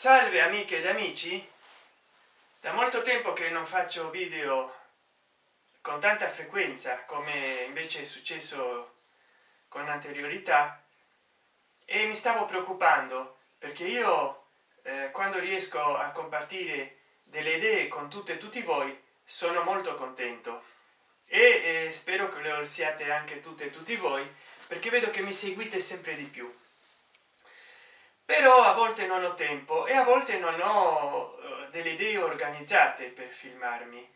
salve amiche ed amici. Da molto tempo che non faccio video con tanta frequenza come invece è successo con anteriorità e mi stavo preoccupando perché io eh, quando riesco a compartire delle idee con tutte e tutti voi sono molto contento. E eh, spero che lo siate anche tutte e tutti voi perché vedo che mi seguite sempre di più. Però a volte non ho tempo e a volte non ho eh, delle idee organizzate per filmarmi.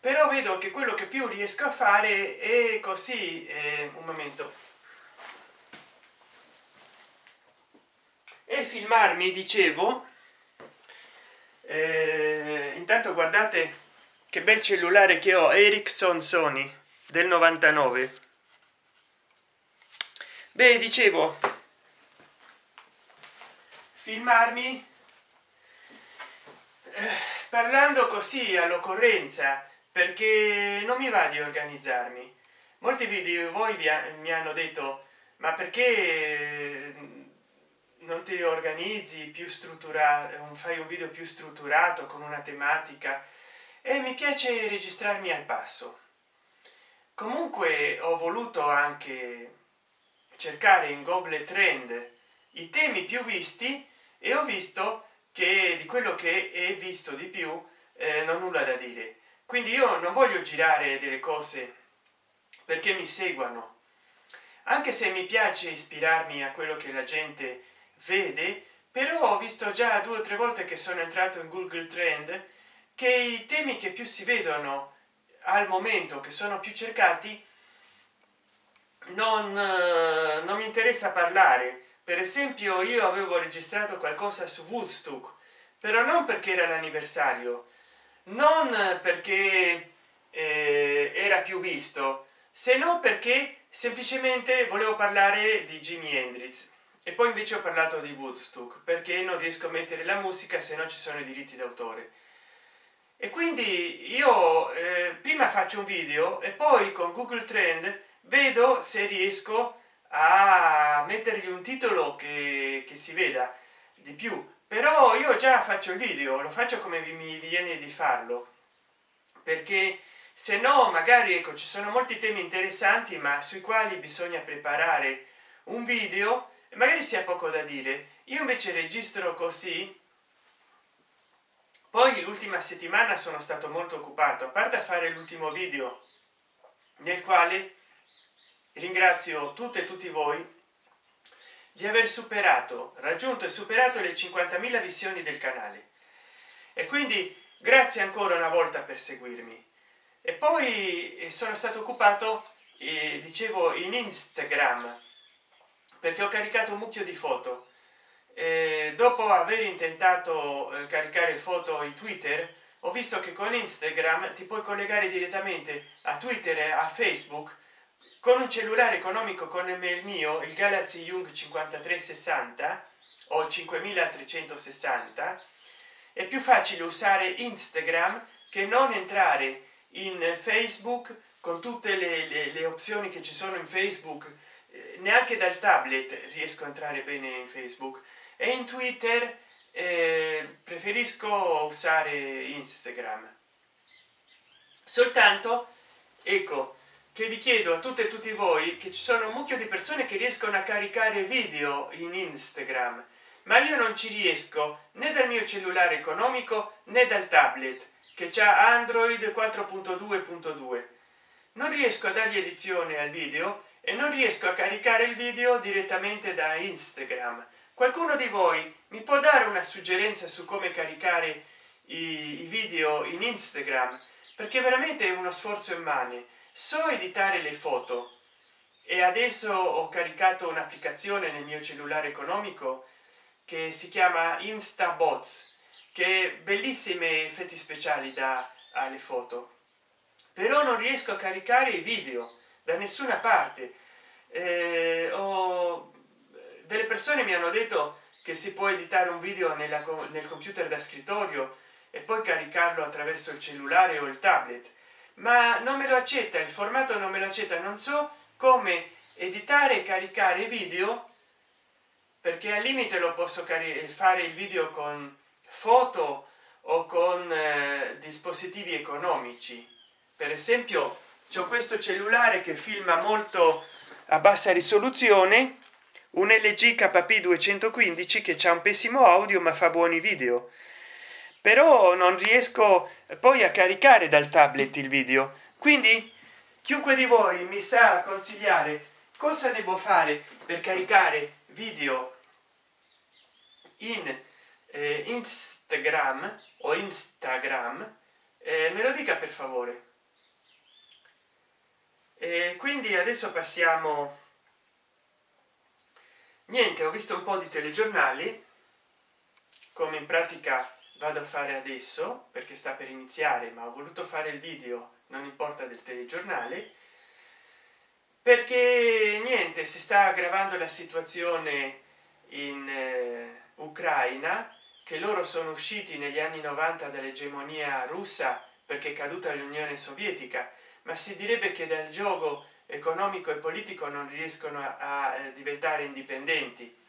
Però vedo che quello che più riesco a fare è così eh, un momento. E filmarmi dicevo eh, intanto guardate che bel cellulare che ho ericsson sony del 99 beh dicevo. Filmarmi? Parlando così all'occorrenza perché non mi va di organizzarmi. Molti di voi mi hanno detto ma perché non ti organizzi più strutturato fai un video più strutturato con una tematica? E mi piace registrarmi al passo. Comunque ho voluto anche cercare in google trend i temi più visti e ho visto che di quello che è visto di più eh, non nulla da dire. Quindi io non voglio girare delle cose perché mi seguano. Anche se mi piace ispirarmi a quello che la gente vede però ho visto già due o tre volte che sono entrato in google trend che i temi che più si vedono al momento che sono più cercati non, non mi interessa parlare. Per esempio io avevo registrato qualcosa su woodstock però non perché era l'anniversario non perché eh, era più visto se no perché semplicemente volevo parlare di jimi hendrix. E poi invece ho parlato di woodstock perché non riesco a mettere la musica se non ci sono i diritti d'autore. E quindi io eh, prima faccio un video e poi con google trend vedo se riesco a mettergli un titolo che, che si veda di più però io già faccio il video lo faccio come mi viene di farlo perché se no magari ecco ci sono molti temi interessanti ma sui quali bisogna preparare un video e magari sia poco da dire. Io invece registro così. Poi l'ultima settimana sono stato molto occupato a parte a fare l'ultimo video nel quale ringrazio tutte e tutti voi di aver superato raggiunto e superato le 50.000 visioni del canale. E quindi grazie ancora una volta per seguirmi. E poi eh, sono stato occupato eh, dicevo in instagram perché ho caricato un mucchio di foto. E dopo aver intentato eh, caricare foto in twitter ho visto che con instagram ti puoi collegare direttamente a twitter e a facebook con un cellulare economico come il mio il galaxy young 5360 o 5360 è più facile usare instagram che non entrare in facebook con tutte le, le, le opzioni che ci sono in facebook. Eh, neanche dal tablet riesco a entrare bene in facebook. E in twitter eh, preferisco usare instagram. Soltanto ecco che vi chiedo a tutte e tutti voi che ci sono un mucchio di persone che riescono a caricare video in instagram ma io non ci riesco né dal mio cellulare economico né dal tablet che c'ha android 4.2.2 non riesco a dargli edizione al video e non riesco a caricare il video direttamente da instagram. Qualcuno di voi mi può dare una suggerenza su come caricare i video in instagram? Perché veramente è uno sforzo immane so editare le foto. E adesso ho caricato un'applicazione nel mio cellulare economico che si chiama instabots che bellissime effetti speciali da alle foto. Però non riesco a caricare i video da nessuna parte. Eh, ho... delle persone mi hanno detto che si può editare un video nella, nel computer da scrittorio e poi caricarlo attraverso il cellulare o il tablet ma non me lo accetta il formato non me lo accetta non so come editare e caricare video perché al limite lo posso fare il video con foto o con eh, dispositivi economici. Per esempio c'è questo cellulare che filma molto a bassa risoluzione un lg kp 215 che c'è un pessimo audio ma fa buoni video però non riesco poi a caricare dal tablet il video. Quindi chiunque di voi mi sa consigliare cosa devo fare per caricare video in eh, instagram o instagram? Eh, me lo dica per favore. E quindi adesso passiamo niente ho visto un po di telegiornali come in pratica vado a fare adesso perché sta per iniziare ma ho voluto fare il video non importa del telegiornale perché niente si sta aggravando la situazione in eh, ucraina che loro sono usciti negli anni 90 dall'egemonia russa perché è caduta l'unione sovietica ma si direbbe che dal gioco economico e politico non riescono a, a eh, diventare indipendenti.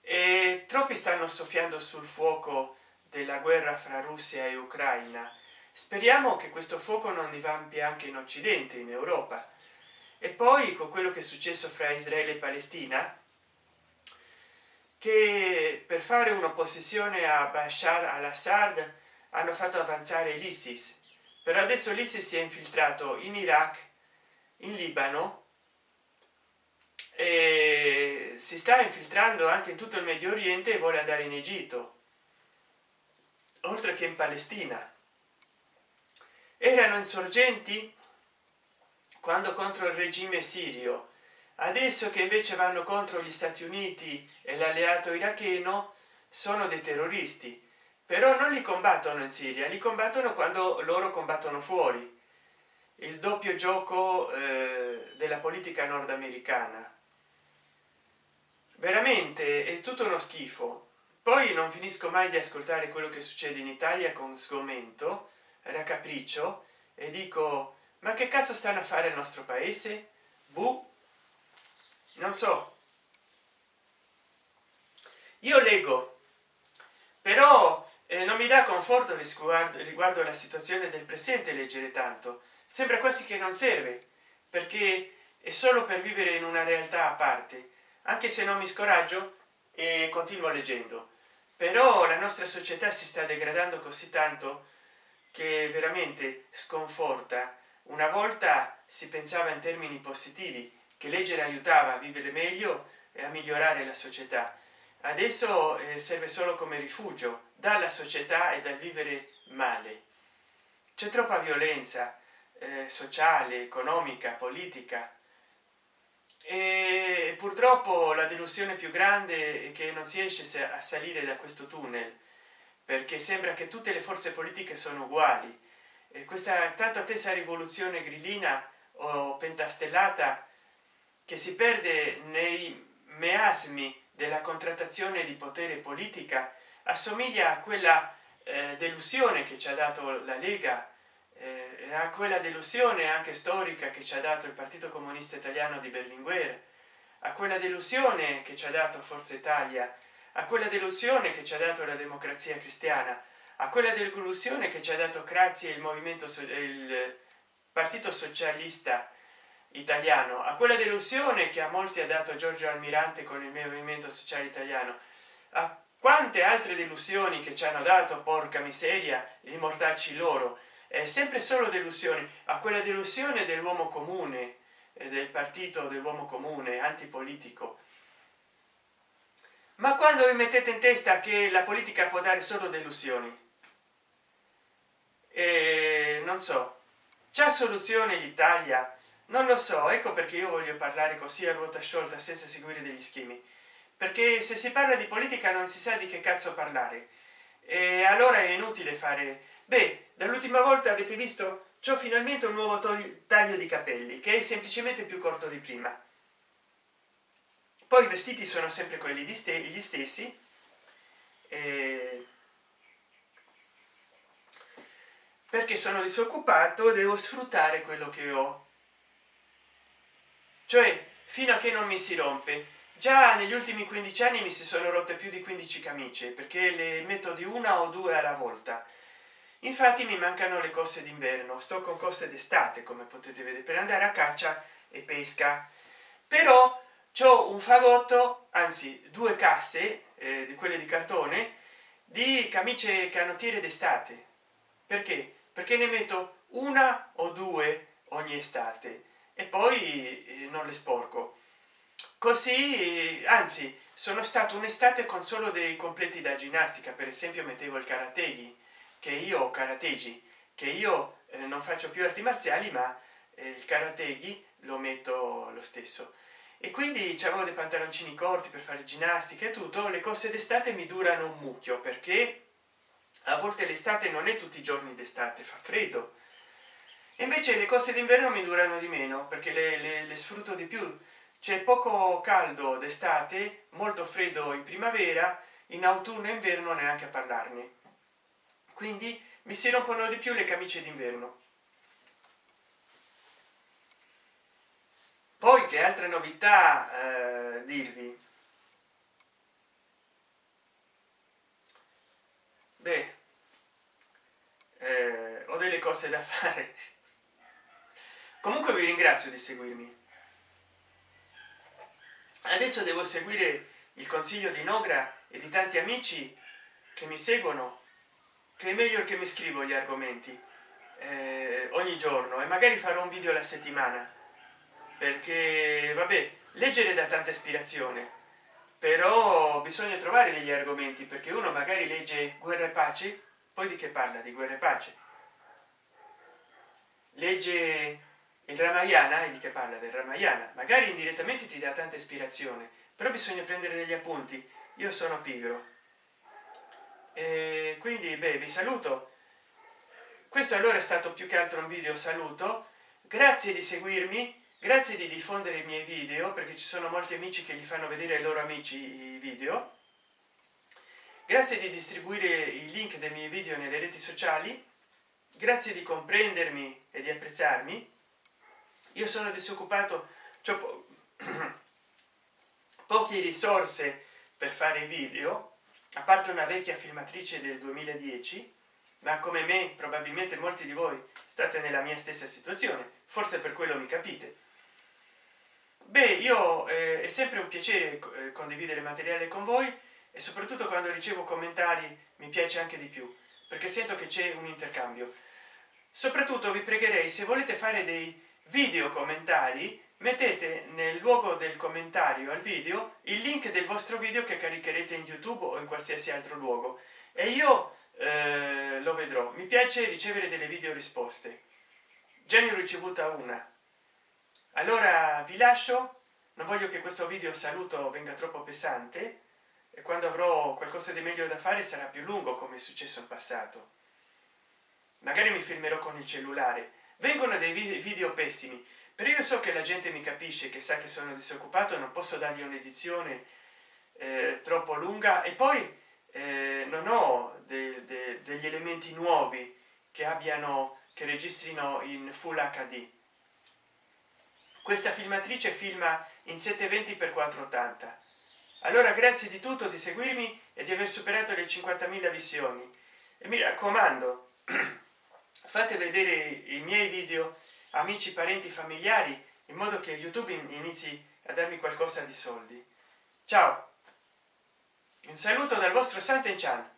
E troppi stanno soffiando sul fuoco della guerra fra russia e ucraina. Speriamo che questo fuoco non divampi anche in occidente in europa. E poi con quello che è successo fra israele e palestina che per fare un'opposizione a bashar al-assad hanno fatto avanzare l'isis. Però adesso l'isis si è infiltrato in iraq in libano e si sta infiltrando anche in tutto il medio oriente e vuole andare in egitto oltre che in palestina. Erano insorgenti quando contro il regime sirio. Adesso che invece vanno contro gli stati uniti e l'alleato iracheno sono dei terroristi. Però non li combattono in siria li combattono quando loro combattono fuori. Il doppio gioco eh, della politica nordamericana. Veramente è tutto uno schifo poi non finisco mai di ascoltare quello che succede in italia con sgomento raccapriccio e dico ma che cazzo stanno a fare il nostro paese? Bu non so. Io leggo però eh, non mi dà conforto riguardo, riguardo la situazione del presente leggere tanto. Sembra quasi che non serve perché è solo per vivere in una realtà a parte. Anche se non mi scoraggio e continuo leggendo però la nostra società si sta degradando così tanto che veramente sconforta. Una volta si pensava in termini positivi che leggere aiutava a vivere meglio e a migliorare la società. Adesso eh, serve solo come rifugio dalla società e dal vivere male. C'è troppa violenza eh, sociale economica politica e purtroppo la delusione più grande è che non si esce a salire da questo tunnel perché sembra che tutte le forze politiche sono uguali. E questa tanto attesa rivoluzione grillina o pentastellata che si perde nei measmi della contrattazione di potere politica assomiglia a quella eh, delusione che ci ha dato la lega eh, a quella delusione anche storica che ci ha dato il partito comunista italiano di berlinguer a quella delusione che ci ha dato forza italia a quella delusione che ci ha dato la democrazia cristiana a quella delusione che ci ha dato grazie il movimento il partito socialista italiano a quella delusione che a molti ha dato giorgio almirante con il movimento sociale italiano a quante altre delusioni che ci hanno dato porca miseria gli mortacci loro è sempre solo delusioni a quella delusione dell'uomo comune e del partito dell'uomo comune antipolitico. Ma quando vi mettete in testa che la politica può dare solo delusioni? E non so c'è soluzione l'italia non lo so ecco perché io voglio parlare così a ruota sciolta senza seguire degli schemi. Perché se si parla di politica non si sa di che cazzo parlare. E allora è inutile fare beh dall'ultima volta avete visto c'ho finalmente un nuovo taglio di capelli che è semplicemente più corto di prima. Poi i vestiti sono sempre quelli di ste gli stessi e perché sono disoccupato devo sfruttare quello che ho. Cioè fino a che non mi si rompe. Già negli ultimi 15 anni mi si sono rotte più di 15 camicie perché le metto di una o due alla volta infatti mi mancano le cose d'inverno. Sto con cose d'estate come potete vedere per andare a caccia e pesca. Però c'ho un fagotto anzi due casse eh, di quelle di cartone di camicie canottiere d'estate. Perché? Perché ne metto una o due ogni estate e poi eh, non le sporco. Così anzi sono stato un'estate con solo dei completi da ginnastica per esempio mettevo il karateghi che io karateghi che io eh, non faccio più arti marziali ma eh, il karateghi lo metto lo stesso. E quindi avevo dei pantaloncini corti per fare ginnastica e tutto le cose d'estate mi durano un mucchio perché a volte l'estate non è tutti i giorni d'estate fa freddo. E invece le cose d'inverno mi durano di meno perché le, le, le sfrutto di più. C'è poco caldo d'estate molto freddo in primavera in autunno e inverno neanche a parlarne quindi mi si rompono di più le camicie d'inverno. Poi che altre novità eh, dirvi? Beh eh, ho delle cose da fare. Comunque vi ringrazio di seguirmi. Adesso devo seguire il consiglio di nogra e di tanti amici che mi seguono che è meglio che mi scrivo gli argomenti eh, ogni giorno e magari farò un video alla settimana. Perché vabbè leggere da tanta ispirazione però bisogna trovare degli argomenti perché uno magari legge guerra e pace poi di che parla di guerra e pace? Legge il ramayana e di che parla del ramayana. Magari indirettamente ti dà tanta ispirazione però bisogna prendere degli appunti. Io sono pigro e quindi beh vi saluto. Questo allora è stato più che altro un video saluto. Grazie di seguirmi grazie di diffondere i miei video perché ci sono molti amici che gli fanno vedere ai loro amici i video. Grazie di distribuire i link dei miei video nelle reti sociali. Grazie di comprendermi e di apprezzarmi. Io sono disoccupato ho po poche risorse per fare video a parte una vecchia filmatrice del 2010 ma come me probabilmente molti di voi state nella mia stessa situazione. Forse per quello mi capite. Beh io eh, è sempre un piacere eh, condividere materiale con voi e soprattutto quando ricevo commentari mi piace anche di più perché sento che c'è un intercambio. Soprattutto vi pregherei se volete fare dei video commentari mettete nel luogo del commentario al video il link del vostro video che caricherete in youtube o in qualsiasi altro luogo. E io eh, lo vedrò. Mi piace ricevere delle video risposte. Già ne ho ricevuta una. Allora vi lascio. Non voglio che questo video saluto venga troppo pesante. E quando avrò qualcosa di meglio da fare sarà più lungo come è successo in passato. Magari mi filmerò con il cellulare vengono dei video pessimi però io so che la gente mi capisce che sa che sono disoccupato non posso dargli un'edizione eh, troppo lunga. E poi eh, non ho de, de, degli elementi nuovi che abbiano che registrino in full hd questa filmatrice filma in 720 x 480 allora grazie di tutto di seguirmi e di aver superato le 50.000 visioni. E mi raccomando fate vedere i miei video amici parenti familiari in modo che youtube inizi a darmi qualcosa di soldi. Ciao! Un saluto dal vostro santen chan